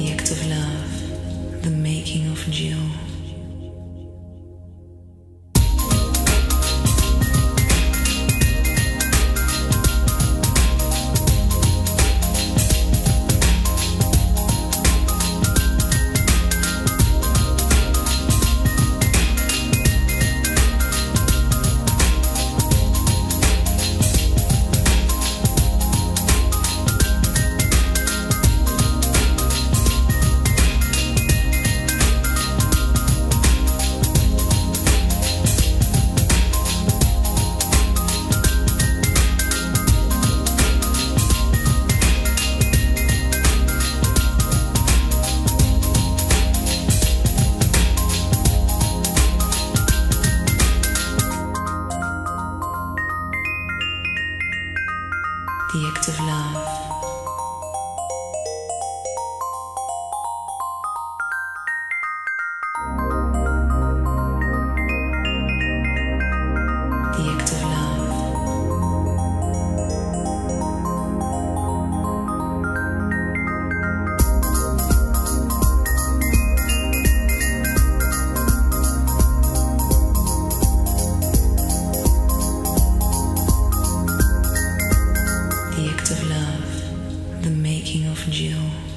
the act of love, the making of jewels. The act of love. The making of Jill.